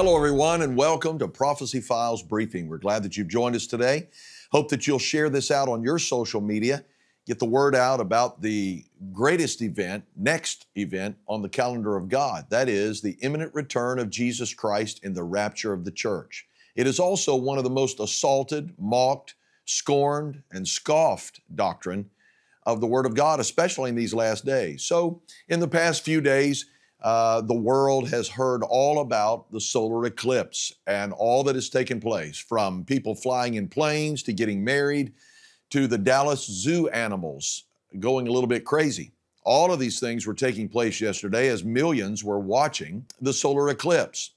Hello, everyone, and welcome to Prophecy Files Briefing. We're glad that you've joined us today. Hope that you'll share this out on your social media. Get the word out about the greatest event, next event on the calendar of God. That is the imminent return of Jesus Christ in the rapture of the church. It is also one of the most assaulted, mocked, scorned, and scoffed doctrine of the Word of God, especially in these last days. So, in the past few days, uh, the world has heard all about the solar eclipse and all that has taken place from people flying in planes to getting married to the Dallas zoo animals going a little bit crazy. All of these things were taking place yesterday as millions were watching the solar eclipse.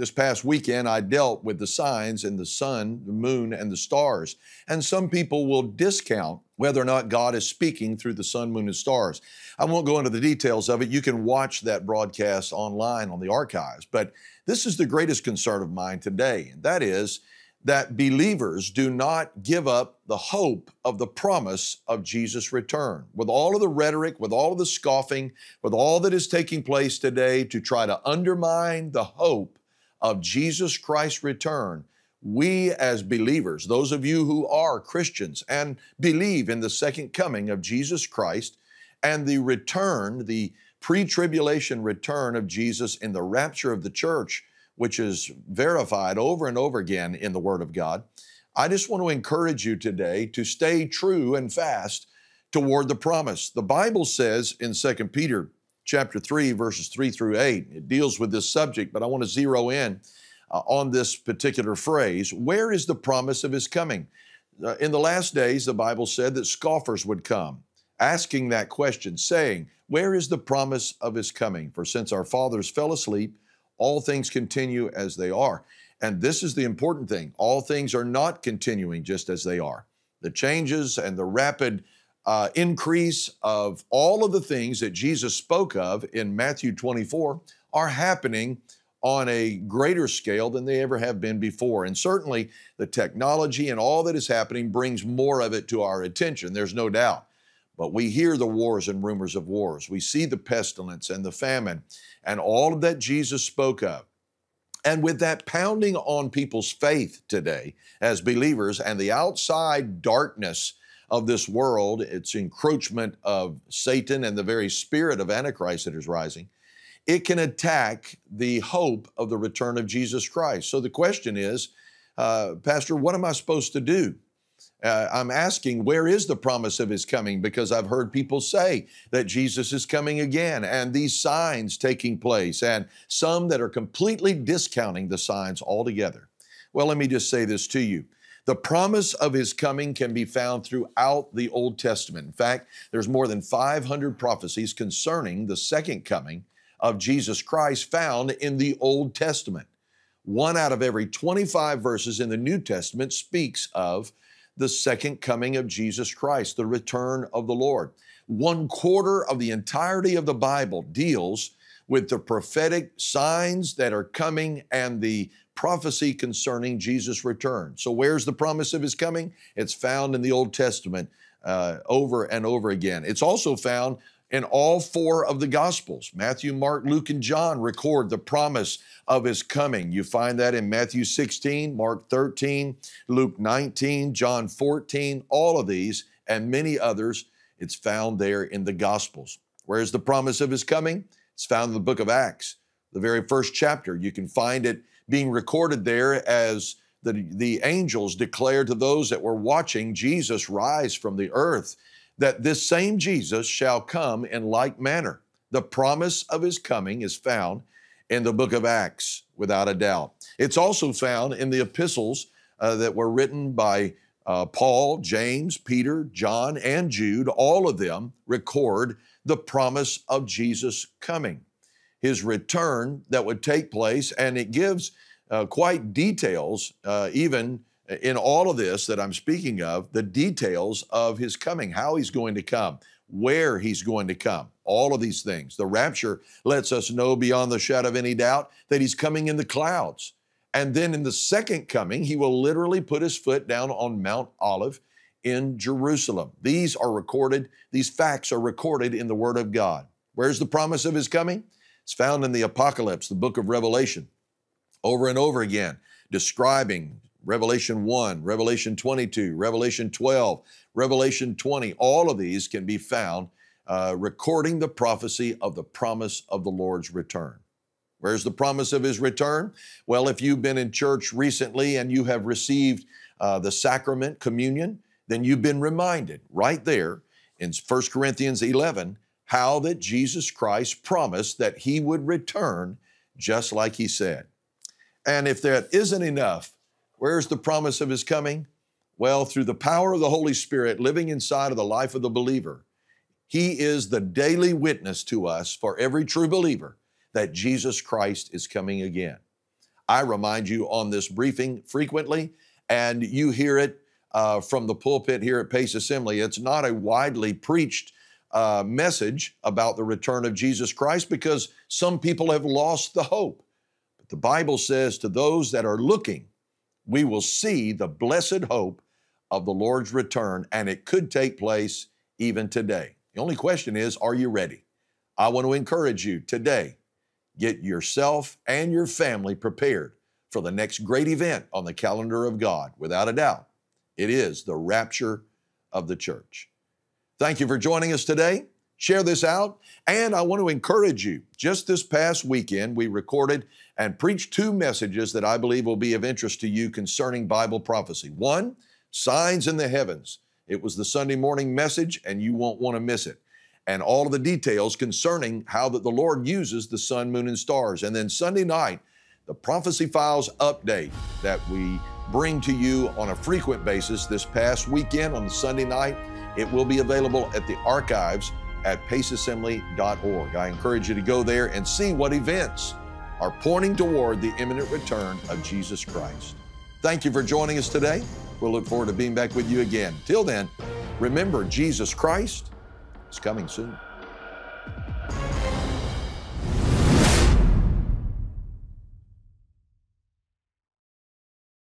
This past weekend, I dealt with the signs and the sun, the moon, and the stars. And some people will discount whether or not God is speaking through the sun, moon, and stars. I won't go into the details of it. You can watch that broadcast online on the archives. But this is the greatest concern of mine today, and that is that believers do not give up the hope of the promise of Jesus' return. With all of the rhetoric, with all of the scoffing, with all that is taking place today to try to undermine the hope of Jesus Christ's return, we as believers, those of you who are Christians and believe in the second coming of Jesus Christ and the return, the pre tribulation return of Jesus in the rapture of the church, which is verified over and over again in the Word of God, I just want to encourage you today to stay true and fast toward the promise. The Bible says in 2 Peter chapter 3, verses 3 through 8. It deals with this subject, but I want to zero in uh, on this particular phrase. Where is the promise of his coming? Uh, in the last days, the Bible said that scoffers would come, asking that question, saying, Where is the promise of his coming? For since our fathers fell asleep, all things continue as they are. And this is the important thing all things are not continuing just as they are. The changes and the rapid uh, increase of all of the things that Jesus spoke of in Matthew 24 are happening on a greater scale than they ever have been before. And certainly the technology and all that is happening brings more of it to our attention, there's no doubt. But we hear the wars and rumors of wars. We see the pestilence and the famine and all of that Jesus spoke of. And with that pounding on people's faith today as believers and the outside darkness of this world, its encroachment of Satan and the very spirit of Antichrist that is rising, it can attack the hope of the return of Jesus Christ. So the question is, uh, Pastor, what am I supposed to do? Uh, I'm asking, where is the promise of his coming? Because I've heard people say that Jesus is coming again and these signs taking place, and some that are completely discounting the signs altogether. Well, let me just say this to you. The promise of his coming can be found throughout the Old Testament. In fact, there's more than 500 prophecies concerning the second coming of Jesus Christ found in the Old Testament. One out of every 25 verses in the New Testament speaks of the second coming of Jesus Christ, the return of the Lord. One quarter of the entirety of the Bible deals with the prophetic signs that are coming and the prophecy concerning Jesus' return. So, where's the promise of his coming? It's found in the Old Testament uh, over and over again. It's also found in all four of the Gospels. Matthew, Mark, Luke, and John record the promise of his coming. You find that in Matthew 16, Mark 13, Luke 19, John 14, all of these and many others. It's found there in the Gospels. Where's the promise of his coming? It's found in the book of Acts, the very first chapter. You can find it being recorded there as the, the angels declare to those that were watching Jesus rise from the earth that this same Jesus shall come in like manner. The promise of his coming is found in the book of Acts, without a doubt. It's also found in the epistles uh, that were written by uh, Paul, James, Peter, John, and Jude. All of them record the promise of Jesus coming his return that would take place, and it gives uh, quite details, uh, even in all of this that I'm speaking of, the details of his coming, how he's going to come, where he's going to come, all of these things. The rapture lets us know beyond the shadow of any doubt that he's coming in the clouds. And then in the second coming, he will literally put his foot down on Mount Olive in Jerusalem. These are recorded, these facts are recorded in the Word of God. Where's the promise of his coming? It's found in the Apocalypse, the book of Revelation. over and over again, describing Revelation 1, Revelation 22, Revelation 12, Revelation 20. All of these can be found uh, recording the prophecy of the promise of the Lord's return. Where's the promise of his return? Well, if you've been in church recently and you have received uh, the sacrament, communion, then you've been reminded right there in 1 Corinthians 11 how that Jesus Christ promised that he would return just like he said. And if that isn't enough, where's the promise of his coming? Well, through the power of the Holy Spirit living inside of the life of the believer, he is the daily witness to us for every true believer that Jesus Christ is coming again. I remind you on this briefing frequently, and you hear it uh, from the pulpit here at Pace Assembly. It's not a widely preached uh, message about the return of Jesus Christ because some people have lost the hope. But the Bible says to those that are looking, we will see the blessed hope of the Lord's return, and it could take place even today. The only question is, are you ready? I want to encourage you today get yourself and your family prepared for the next great event on the calendar of God. Without a doubt, it is the rapture of the church. Thank you for joining us today. Share this out. And I want to encourage you. Just this past weekend, we recorded and preached two messages that I believe will be of interest to you concerning Bible prophecy. One, signs in the heavens. It was the Sunday morning message, and you won't want to miss it. And all of the details concerning how that the Lord uses the sun, moon, and stars. And then Sunday night, the Prophecy Files update that we bring to you on a frequent basis this past weekend on Sunday night. It will be available at the archives at paceassembly.org. I encourage you to go there and see what events are pointing toward the imminent return of Jesus Christ. Thank you for joining us today. We'll look forward to being back with you again. Till then, remember Jesus Christ is coming soon.